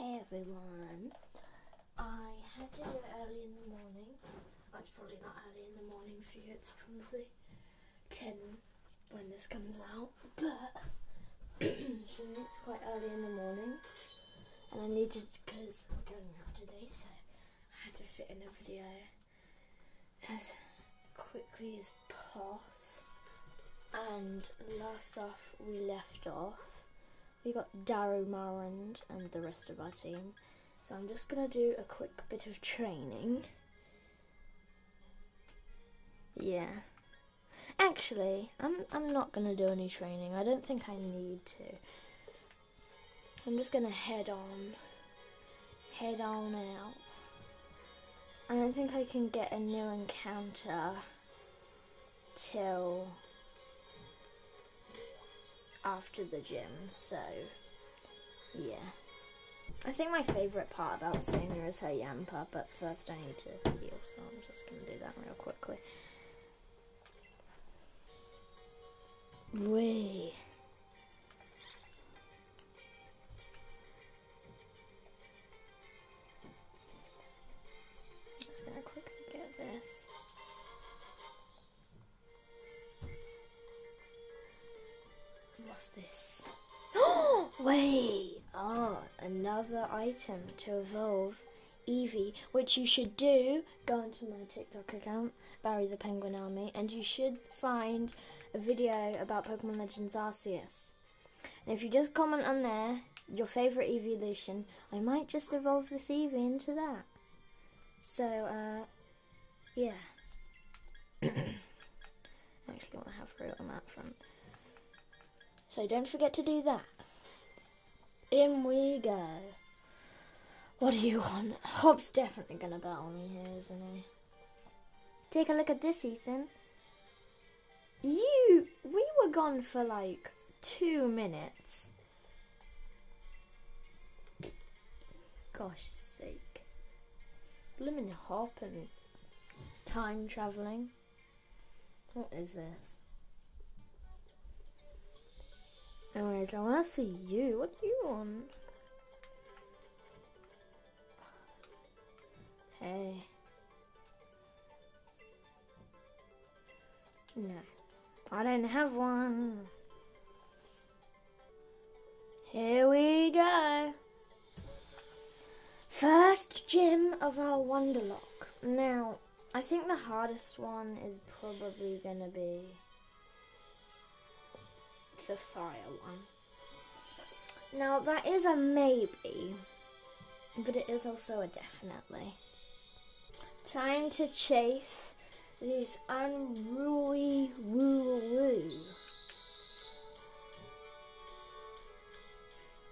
Hey everyone. I had to do it early in the morning. Oh, it's probably not early in the morning for you, it's probably 10 when this comes out. But it's quite early in the morning. And I needed, because I'm going out today, so I had to fit in a video as quickly as pos. And last off, we left off we got Daru Marand and the rest of our team. So I'm just gonna do a quick bit of training. Yeah. Actually, I'm I'm not gonna do any training. I don't think I need to. I'm just gonna head on head on out. I don't think I can get a new encounter till after the gym, so yeah. I think my favourite part about Sonia is her Yamper, but first I need to heal, so I'm just going to do that real quickly. Wait. What's this? Wait! Ah, another item to evolve Eevee, which you should do. Go into my TikTok account, Barry the Penguin Army, and you should find a video about Pokemon Legends Arceus. And if you just comment on there, your favourite evolution, I might just evolve this Eevee into that. So, uh, yeah. I actually want to have her on that front. So don't forget to do that. In we go. What do you want? Hop's definitely gonna battle me here, isn't he? Take a look at this, Ethan. You, we were gone for like two minutes. Gosh sake. Blooming hop and time travelling. What is this? Anyways, I want to see you. What do you want? Hey. No. I don't have one. Here we go. First gym of our Wonderlocke. Now, I think the hardest one is probably going to be the fire one. Now that is a maybe, but it is also a definitely. Time to chase these unruly Wooloo.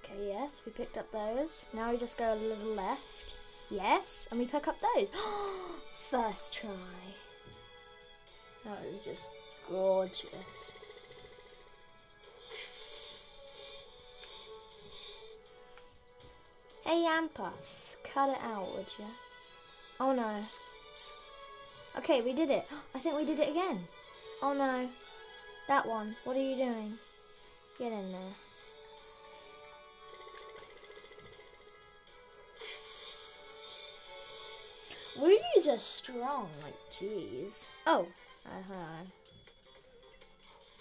Okay, yes, we picked up those. Now we just go a little left. Yes, and we pick up those. First try. That was just gorgeous. Hey Yampas, cut it out, would you? Oh no. Okay, we did it. I think we did it again. Oh no. That one. What are you doing? Get in there. Woody's are strong, like jeez. Oh, uh-huh.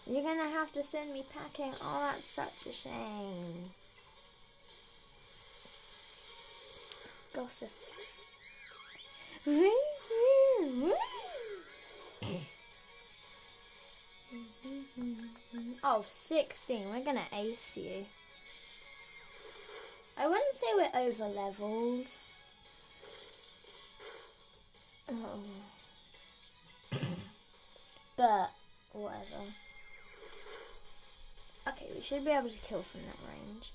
You're gonna have to send me packing. Oh, that's such a shame. Gossip. oh, 16. We're gonna ace you. I wouldn't say we're over leveled. Um. Oh. but, whatever. Okay, we should be able to kill from that range.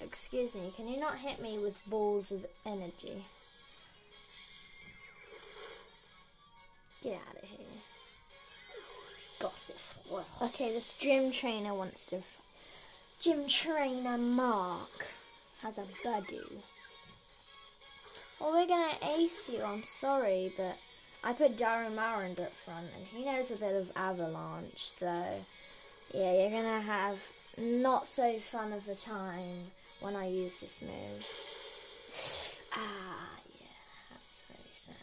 Excuse me, can you not hit me with balls of energy? Get out of here. Gossip. Okay, this gym trainer wants to... Gym trainer Mark has a buddy. Well, we're gonna ace you, I'm sorry, but I put Darren Marand up front, and he knows a bit of Avalanche, so yeah, you're gonna have not so fun of a time when I use this move. Ah, yeah, that's very sad.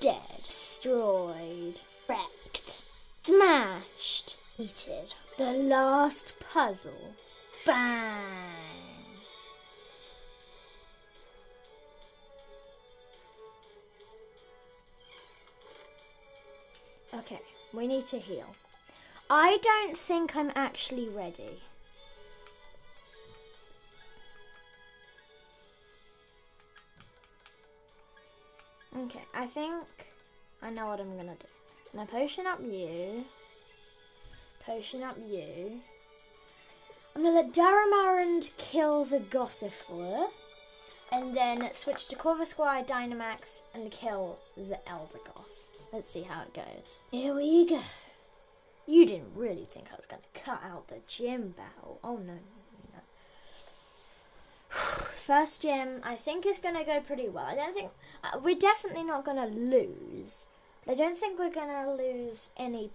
Dead, destroyed, wrecked, smashed, eated. The last puzzle. Bang! Okay, we need to heal. I don't think I'm actually ready. I think I know what I'm gonna do. I'm gonna potion up you. Potion up you. I'm gonna let Darumarind kill the Gossifleur. And then switch to Corvus Corvisquire, Dynamax, and kill the Elder Eldegoss. Let's see how it goes. Here we go. You didn't really think I was to cut out the gym battle. Oh, no. First gym, I think is going to go pretty well. I don't think... Uh, we're definitely not going to lose. But I don't think we're going to lose any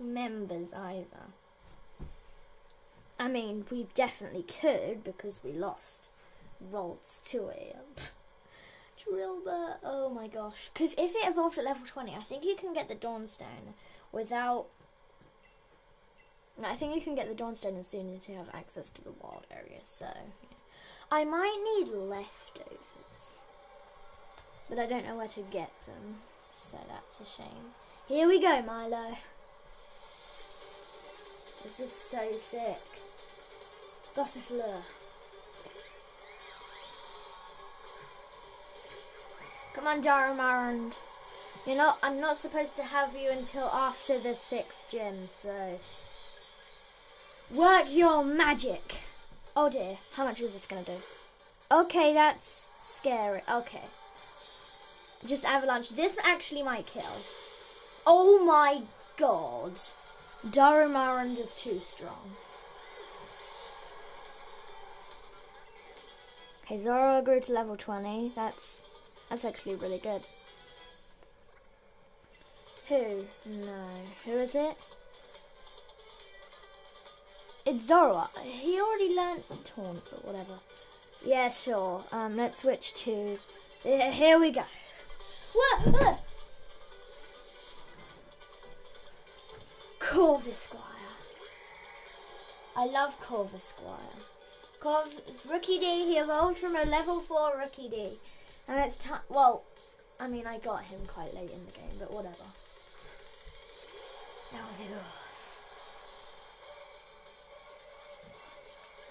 members either. I mean, we definitely could because we lost Ralts to it. Drillbur, oh my gosh. Because if it evolved at level 20, I think you can get the Dawnstone without... I think you can get the Dawnstone as soon as you have access to the wild area, so... Yeah. I might need leftovers. But I don't know where to get them, so that's a shame. Here we go, Milo. This is so sick. Gossifleur. Come on, Darumarind. You're not. I'm not supposed to have you until after the sixth gym. So work your magic. Oh dear, how much is this gonna do? Okay, that's scary. Okay, just avalanche. This actually might kill. Oh my god, Darumarind is too strong. Okay, Zorua grew to level 20. That's that's actually really good. Who? No. Who is it? It's Zoroark. He already learned Taunt, but whatever. Yeah, sure. Um, let's switch to... Here we go. What? Corvisquire. I love Corvisquire. Corv D, he evolved from a level 4 Rookidee. And it's time. Well, I mean, I got him quite late in the game, but whatever. Eldegoss.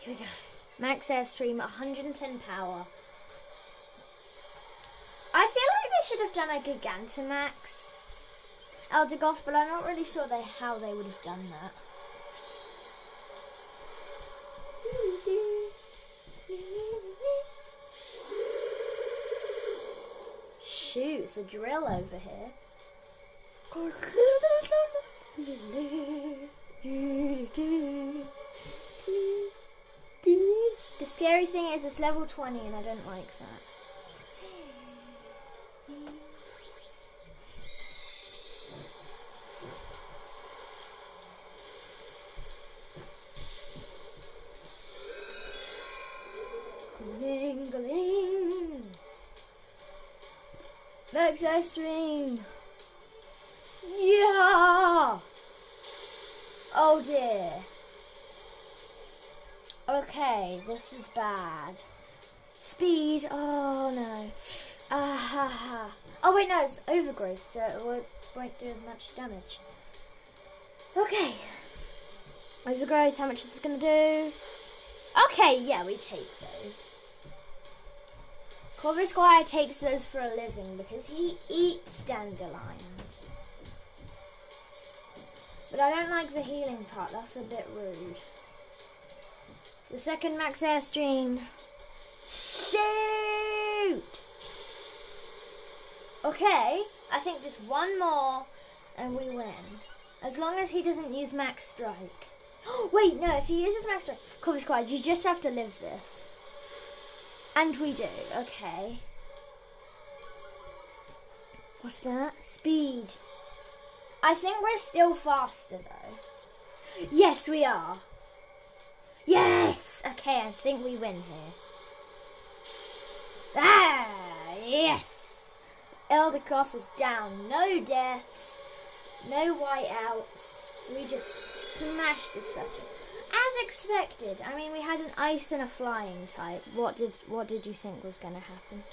Here we go. Max Airstream, 110 power. I feel like they should have done a Gigantamax Eldegoss, but I'm not really sure they how they would have done that. shoot, it's a drill over here. The scary thing is it's level 20 and I don't like that. Max Airstream. Yeah. Oh dear. Okay, this is bad. Speed. Oh no. Ah ha ha. Oh wait, no, it's overgrowth, so it won't, won't do as much damage. Okay. Overgrowth. How much is this gonna do? Okay, yeah, we take those. Corvisquire takes those for a living because he eats dandelions. But I don't like the healing part, that's a bit rude. The second max airstream. Shoot! Okay, I think just one more and we win. As long as he doesn't use max strike. Wait, no, if he uses max strike, Corvisquire, you just have to live this. And we do, okay. What's that? Speed. I think we're still faster though. Yes, we are. Yes! Okay, I think we win here. Ah, yes! Eldegoss is down. No deaths, no whiteouts. We just smashed this first. As expected. I mean, we had an ice and a flying type. What did what did you think was going to happen?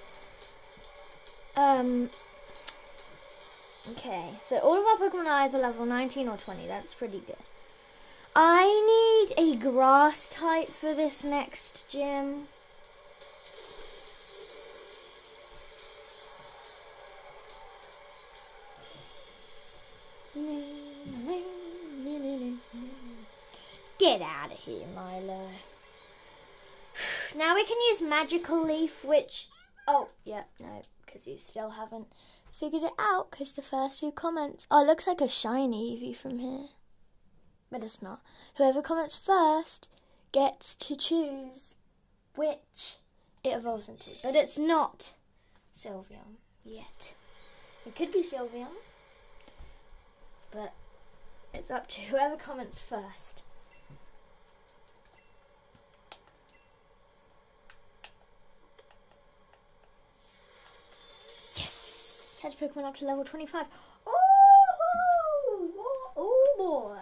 Um. Okay, so all of our Pokemon are either level 19 or 20. That's pretty good. I need a grass type for this next gym. Get out of here, Milo. Now we can use Magical Leaf, which... Oh, yeah, no, because you still haven't figured it out, because the first two comments... Oh, looks like a shiny Eevee from here. But it's not. Whoever comments first gets to choose which it evolves into. But it's not Sylveon yet. It could be Sylveon, but it's up to whoever comments first. Yes! Catch Pokemon up to level 25. Oh, oh boy.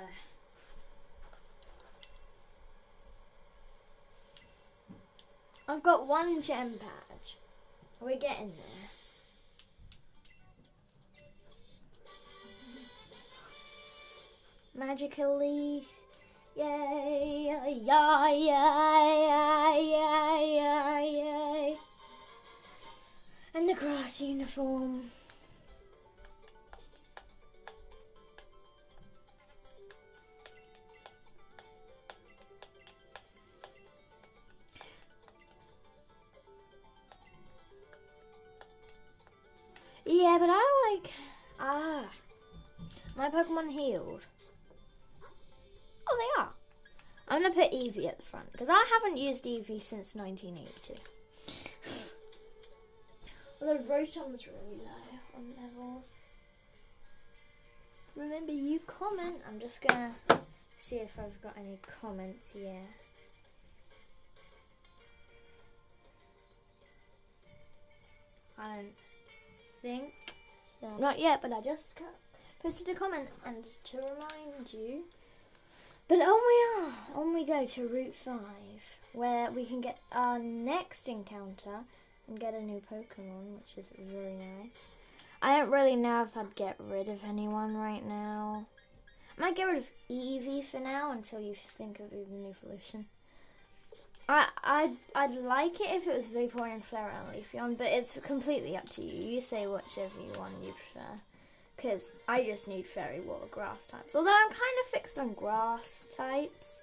I've got one gem badge. We're getting there. Magical leaf. Yay, yay, yay, yay, yay, yay. And the grass uniform. But I like. Ah. My Pokemon healed. Oh, they are. I'm going to put Eevee at the front because I haven't used Eevee since 1982. Although Rotom's really low on levels. Remember, you comment. I'm just going to see if I've got any comments here. I don't think so. Not yet, but I just posted a comment and to remind you. But on we are, on we go to Route 5, where we can get our next encounter and get a new Pokemon, which is very nice. I don't really know if I'd get rid of anyone right now. I might get rid of Eevee for now until you think of evolution. I I'd, I'd like it if it was Vaporeon Flareon and Leafeon, but it's completely up to you. You say whichever one you prefer. Because I just need Fairy Water Grass types. Although I'm kind of fixed on grass types.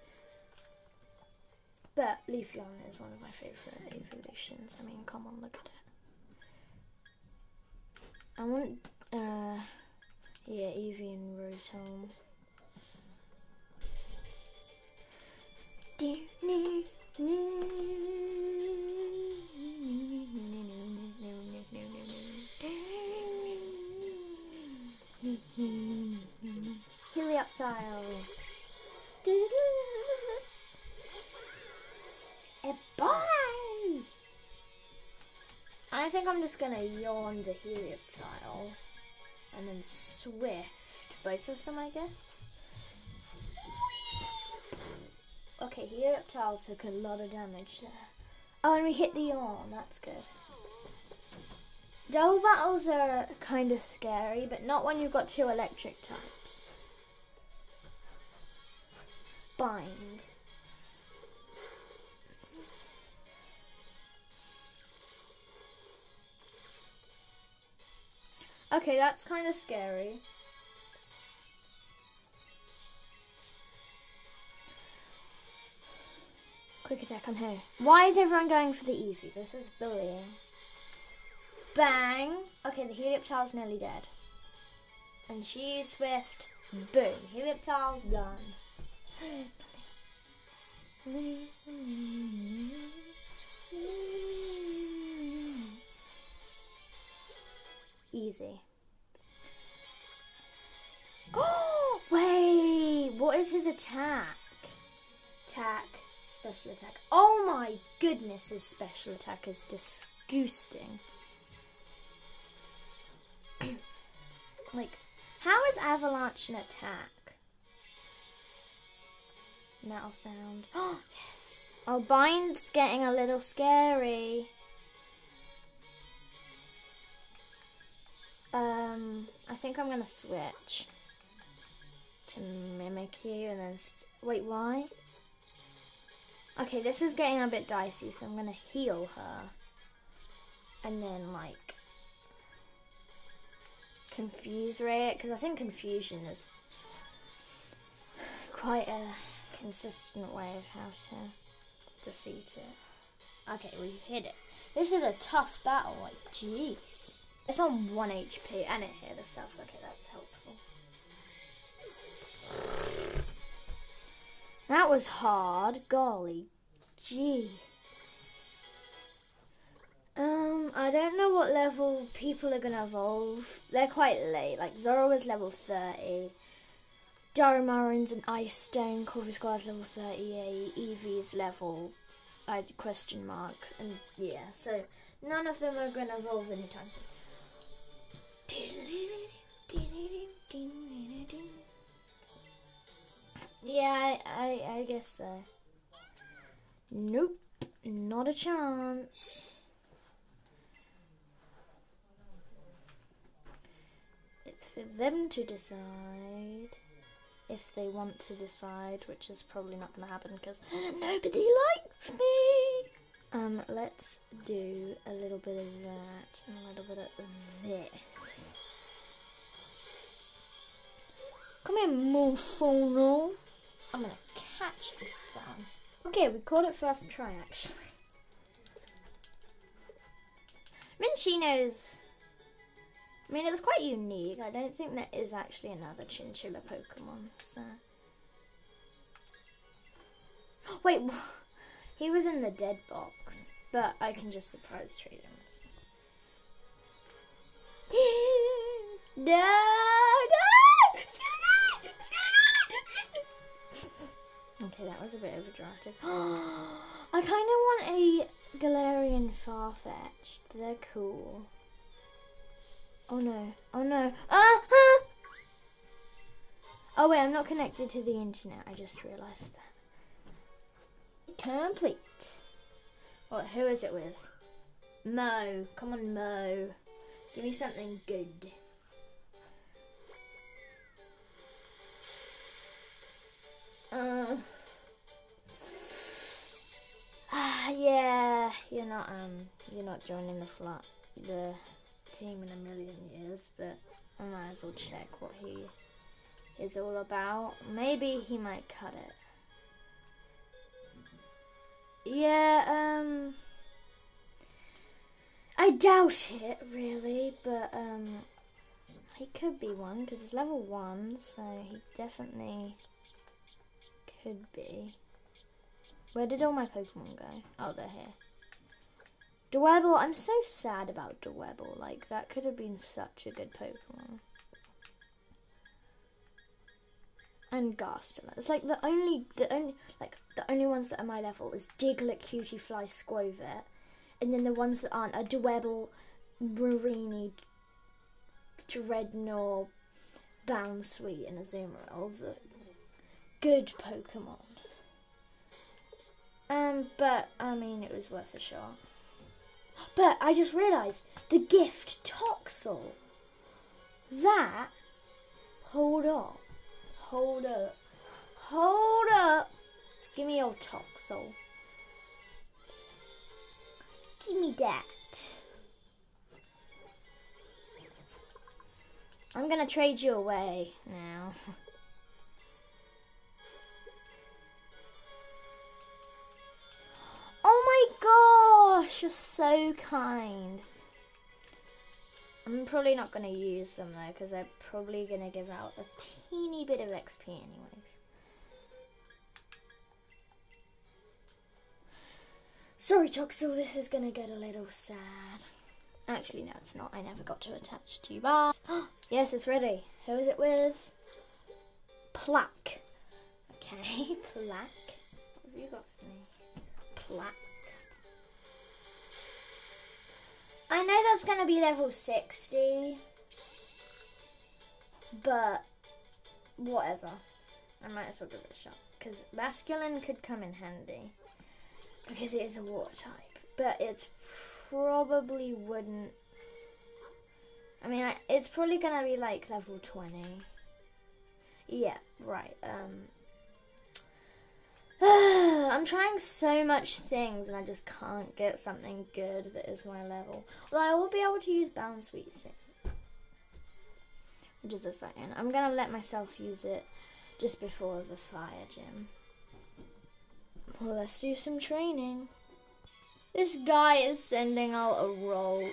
But Leafeon is one of my favourite evolutions. I mean, come on, look at it. I want, uh, yeah, Eevee and Rotom. Do, do, Helioptile. A boy. I think I'm just gonna yawn the Helioptile and then Swift both of them, I guess. Okay, he Helioptile took a lot of damage there. Oh, and we hit the yawn. That's good. Double battles are kind of scary, but not when you've got two electric types. Bind. Okay, that's kind of scary. Quick attack on her. Why is everyone going for the Eevee? This is bullying. Bang. Okay, the Helioptile's nearly dead. And she's swift. Boom. Helioptile done. Easy. Oh, wait. What is his attack? Attack special attack. Oh my goodness, his special attack is disgusting. like, how is Avalanche an attack? Metal sound. Oh, yes. Oh, Bind's getting a little scary. Um, I think I'm gonna switch to Mimikyu and then. Wait, why? Okay, this is getting a bit dicey, so I'm gonna heal her. And then, like, confuse Ray because I think confusion is quite a consistent way of how to defeat it. Okay, we hit it. This is a tough battle, like, jeez. It's on 1 HP and it hit itself. Okay, that's helpful. That was hard. Golly gee. Um, I don't know what level people are gonna evolve. They're quite late. Like Zoro is level 30. Darumarian's an Ice Stone, Corvisquire's level 38, Eevee's level I question mark, and yeah, so none of them are gonna evolve anytime soon. Yeah, I, I, I guess so. Nope, not a chance. It's for them to decide if they want to decide, which is probably not going to happen because nobody likes me. Um, let's do a little bit of that and a little bit of this. Come here, Monfono. I'm gonna catch this fan. Okay, we caught it first try actually. Minccino's. I mean, it's quite unique. I don't think there is actually another Chinchilla Pokemon, so. Wait, he was in the dead box, but I can just surprise trade him. So. no! Okay, that was a bit overdramatic. I kind of want a Galarian Farfetch'd. They're cool. Oh no. Oh no. Ah! ah! Oh wait, I'm not connected to the internet. I just realised that complete. What, who is it with? Mo. Come on, Mo. Give me something good. Uh, ah, yeah, you're not um, you're not joining the flat, the team in a million years, but I might as well check what he is all about. Maybe he might cut it. Yeah, um. I doubt it, really, but, um. He could be one, because he's level 1, so he definitely could be. Where did all my Pokemon go? Oh, they're here. Dwebble, I'm so sad about Dwebble. Like, that could have been such a good Pokemon. and Garstella. It's like the only, the only, like the only ones that are my level is Diglett, Cutiefly, Skwovet, and then the ones that aren't are Dwebble, Mareanie, Drednaw, Bounsweet, and Azumarill. The good Pokemon. Um, but I mean, it was worth a shot. But I just realised the gift Toxel. That. Hold on. Hold up. Hold up. Give me your Toxel. Give me that. I'm gonna trade you away now. my gosh, you're so kind. I'm probably not going to use them though because they're probably going to give out a teeny bit of XP anyways. Sorry Toxel, this is going to get a little sad. Actually, no, it's not. I never got to attach to bars. yes, it's ready. Who is it with? Plaque. Okay, Plaque. What have you got for me? plaque. I know that's going to be level 60, but whatever. I might as well give it a shot because masculine could come in handy because it is a water type, but it's probably wouldn't. I mean, I, it's probably gonna be like level twenty. Yeah, right. Um, I'm trying so much things and I just can't get something good that is my level. Well, I will be able to use Bounsweet soon. Which is a second. I'm gonna let myself use it just before the fire gym. Well, let's do some training. This guy is sending out a Ralts.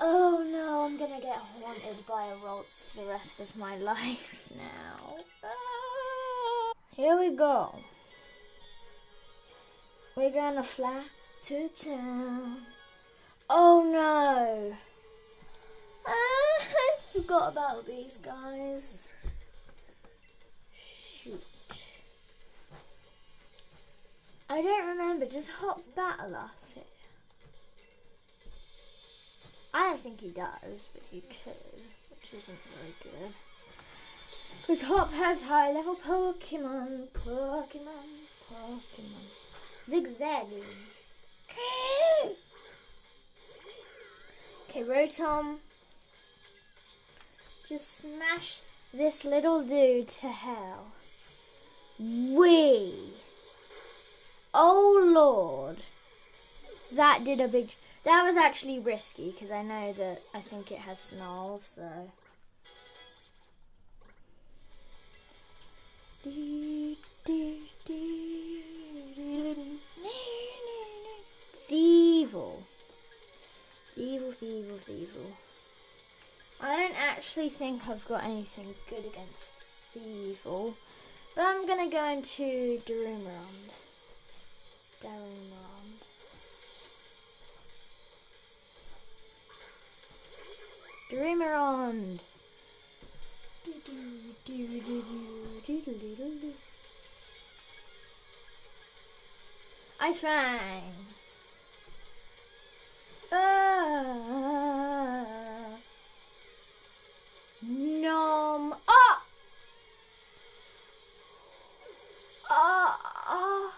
Oh no, I'm gonna get haunted by a Ralts for the rest of my life now. Ah. Here we go. We're gonna fly to town. Oh no. Ah, I forgot about these guys. Shoot. I don't remember. Does Hop battle us here? I don't think he does, but he could, which isn't very good. Because Hop has high level Pokemon, Pokemon, Pokemon. Zigzagoon. Okay, Rotom. Just smash this little dude to hell. Wee. Oh lord. That did a big... That was actually risky because I know that I think it has snarls, so... Thievul. Thievul, Thievul, Thievul. I don't actually think I've got anything good against Thievul, but I'm gonna go into Durumron. Darumond. Dreamerond. Ice Fang. Uh, nom. Oh! Oh! oh.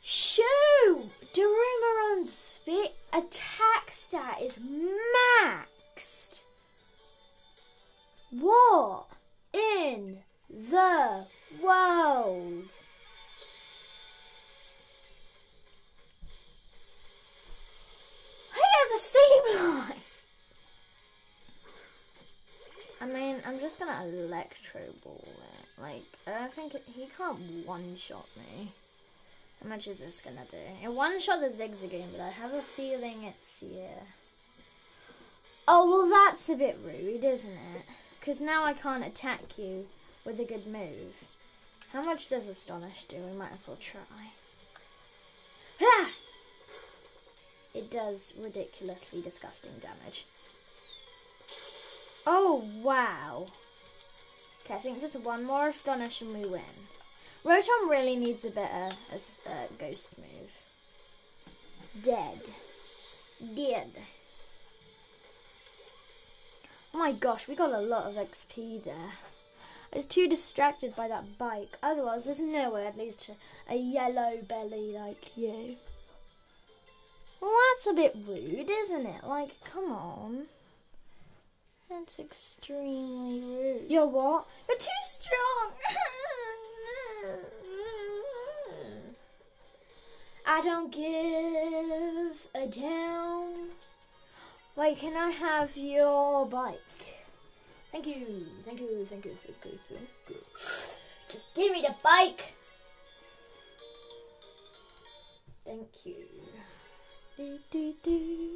Shoo! Darumaron's spit attack stat is maxed. What in the world? He has a steam line. I mean, I'm just gonna electro ball it. Like, I don't think it, he can't one shot me. How much is this gonna do? It one shot the Zigzagoon, but I have a feeling it's yeah. Oh well, that's a bit rude, isn't it? Because now I can't attack you with a good move. How much does Astonish do? We might as well try. Ha! It does ridiculously disgusting damage. Oh, wow. Okay, I think just one more Astonish and we win. Rotom really needs a better uh, ghost move. Dead. Dead. Oh my gosh, we got a lot of XP there. I was too distracted by that bike. Otherwise, there's no way I'd lose to a yellow belly like you. Well, that's a bit rude, isn't it? Like, come on. That's extremely rude. You're what? You're too strong. I don't give a damn. Wait, can I have your bike? Thank you, thank you, thank you, thank you, thank you. Just give me the bike. Thank you. Do, do, do.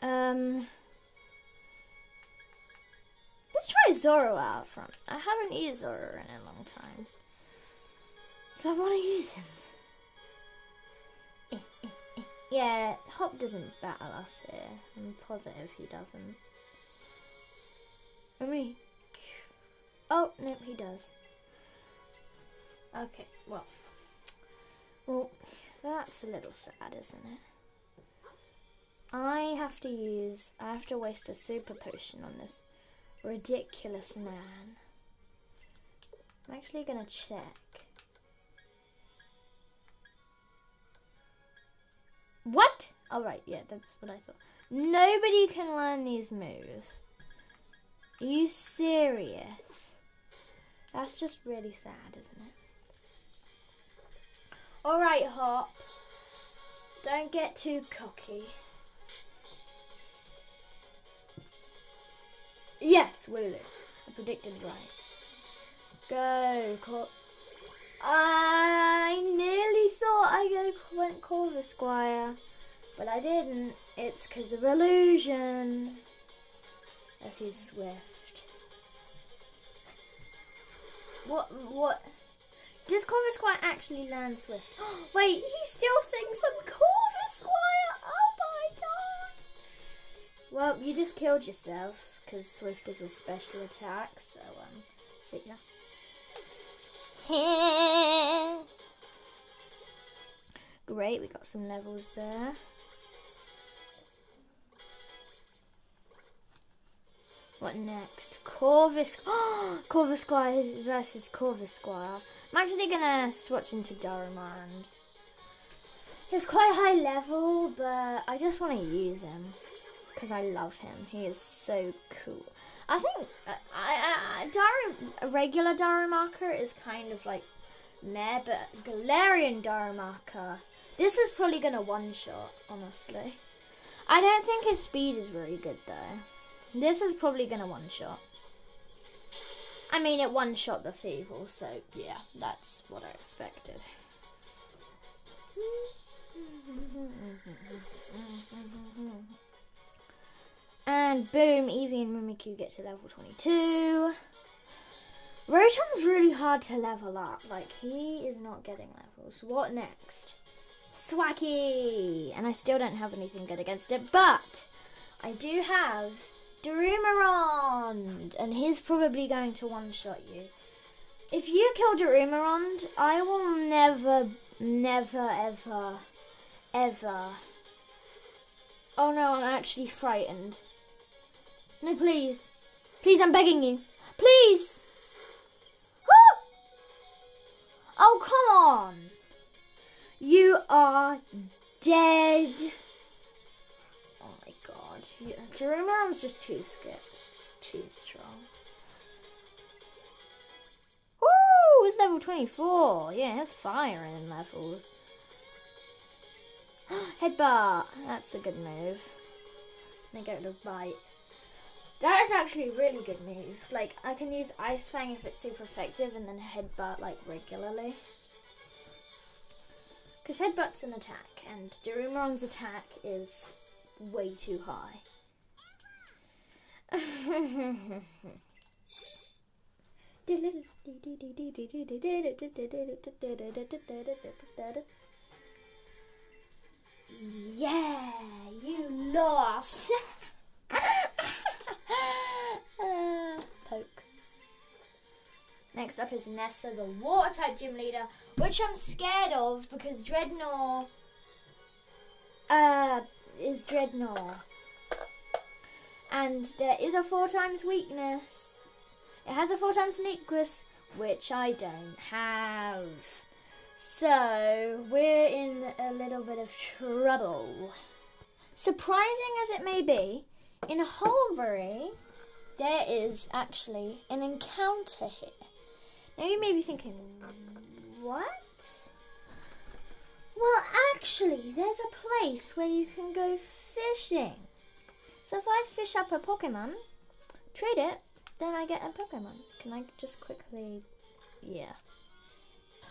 Um. Let's try Zoro out front. I haven't used Zoro in a long time. So I want to use him. Eh, eh, eh. Yeah, Hop doesn't battle us here. I'm positive he doesn't. I mean, oh no, he does. Okay, well, well, that's a little sad, isn't it? I have to use, I have to waste a super potion on this ridiculous man. I'm actually gonna check. What? Oh, right, yeah, that's what I thought. Nobody can learn these moves. Are you serious? That's just really sad, isn't it? Alright, Hop. Don't get too cocky. Yes, Wooloo. I predicted right. Go, Cor- I nearly thought I go went Corvisquire, but I didn't. It's because of illusion. Let's use Swift. What? What? Does Corvisquire actually learn Swift? Wait, he still thinks I'm Corvisquire. Oh my god! Well, you just killed yourself because Swift is a special attack. So um, see ya. Great, we got some levels there. What next? Corvus Corvisquire versus Corvisquire. I'm actually gonna switch into Darumarind. He's quite high level, but I just want to use him because I love him. He is so cool. I think uh, I, regular Darumaka is kind of like meh, but Galarian Darumaka, this is probably gonna one shot. Honestly, I don't think his speed is very good though. This is probably gonna one shot. I mean, it one shot the Thievul, so yeah, that's what I expected. And boom, Eevee and Mimikyu get to level 22. Rotom's really hard to level up. Like, he is not getting levels. What next? Thwackey! And I still don't have anything good against it, but I do have Darumarind! And he's probably going to one-shot you. If you kill Darumarind, I will never, never, ever, ever... Oh no, I'm actually frightened. No, please. Please, I'm begging you. Please! Oh, come on! You are dead. Oh my god. You, Darumarind just too scared. Just too strong. Woo! It's level 24. Yeah, it has fire in levels. Headbutt. That's a good move. Then go to bite. That is actually a really good move. Like, I can use Ice Fang if it's super effective and then Headbutt, like, regularly. Because Headbutt's an attack, and Darumarind's attack is way too high. yeah, you lost. Next up is Nessa, the water type gym leader, which I'm scared of because Drednaw uh, is Drednaw. And there is a four times weakness. It has a four times weakness, which I don't have. So we're in a little bit of trouble. Surprising as it may be, in Hulbury, there is actually an encounter here. Now you may be thinking, what? Well, actually, there's a place where you can go fishing. So if I fish up a Pokemon, trade it, then I get a Pokemon. Can I just quickly, yeah.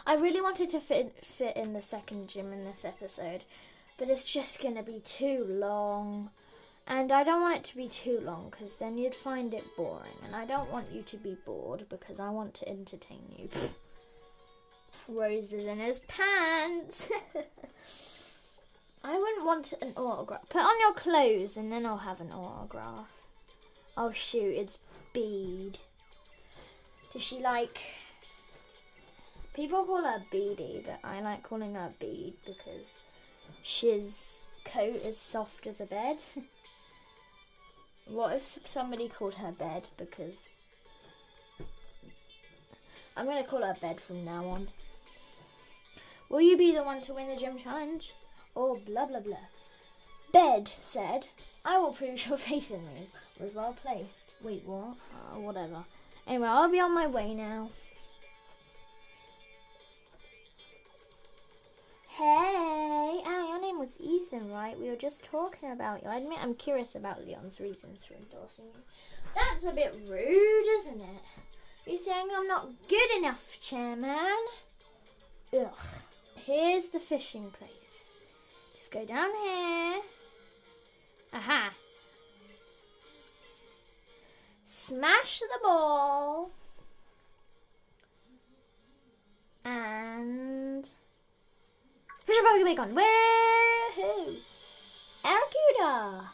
I really wanted to fit fit in the second gym in this episode, but it's just gonna be too long. And I don't want it to be too long because then you'd find it boring. And I don't want you to be bored because I want to entertain you. Roses in his pants. I wouldn't want an autograph. Put on your clothes and then I'll have an autograph. Oh shoot, it's Bead. Does she like. People call her Beady, but I like calling her Bead because she's coat is soft as a bed. what if somebody called her bed because I'm gonna call her bed from now on. Will you be the one to win the gym challenge? Or blah blah blah. Bed said, I will prove your faith in me was well placed. Wait, what? Uh, whatever. Anyway, I'll be on my way now. Hey, ah, your name was Ethan, right? We were just talking about you. I admit I'm curious about Leon's reasons for endorsing you. That's a bit rude, isn't it? You're saying I'm not good enough, chairman? Ugh. Here's the fishing place. Just go down here. Aha. Smash the ball. And Fish Barbecue Bacon. Woohoo! Arrokuda!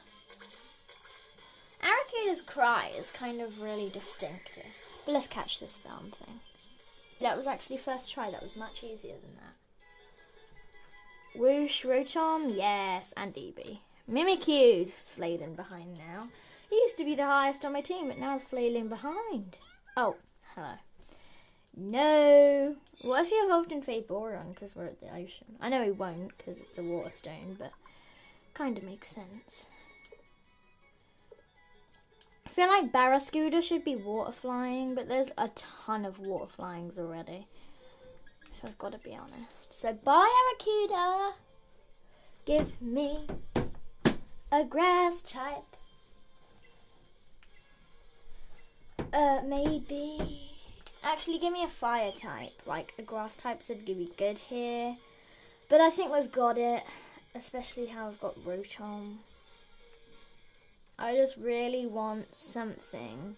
Arrokuda's cry is kind of really distinctive. But let's catch this damn thing. That was actually first try. That was much easier than that. Whoosh, Rotom, yes, and DB. Mimikyu's flailing behind now. He used to be the highest on my team, but now he's flailing behind. Oh, hello. No. What if he evolved in Vaporeon because we're at the ocean? I know he won't because it's a water stone, but kind of makes sense. I feel like Barraskewda should be water flying, but there's a ton of water flyings already. If I've got to be honest. So bye, Arrokuda. Give me a grass type. Uh, maybe. Actually, give me a fire type. Like, a grass type would be good here. But I think we've got it. Especially how I've got Rotom. I just really want something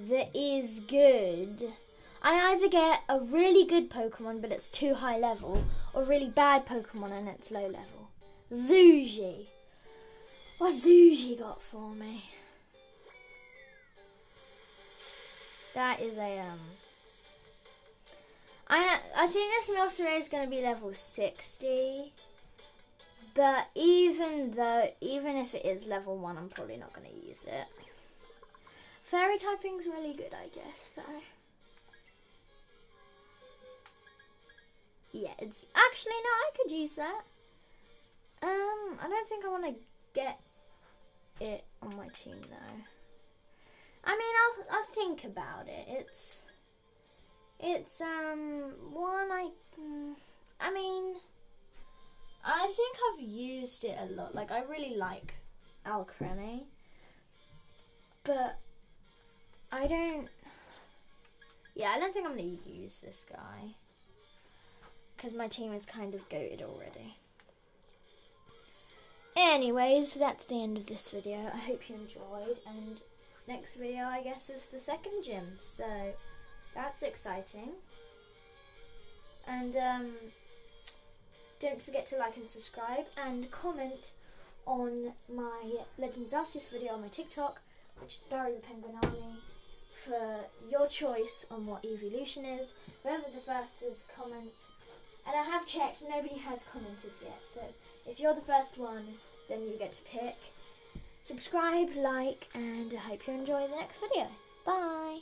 that is good. I either get a really good Pokemon, but it's too high level, or really bad Pokemon and it's low level. Zuji. What's Zuji got for me? That is a um. I I think this Milcery is going to be level sixty, but even though even if it is level one, I'm probably not going to use it. Fairy typing's really good, I guess. Though. Yeah, it's actually no. I could use that. Um, I don't think I want to get it on my team though. I mean, I'll I'll think about it. It's it's um one I mm, I mean I think I've used it a lot. Like I really like Alcremie, but I don't. Yeah, I don't think I'm gonna use this guy because my team is kind of goaded already. Anyways, that's the end of this video. I hope you enjoyed and next video I guess is the second gym so that's exciting. And um, don't forget to like and subscribe and comment on my Legends Arceus video on my TikTok which is Barry the Penguin Army for your choice on what evolution is. Whoever the first is comment. And I have checked nobody has commented yet. So if you're the first one then you get to pick. Subscribe, like, and I hope you enjoy the next video. Bye!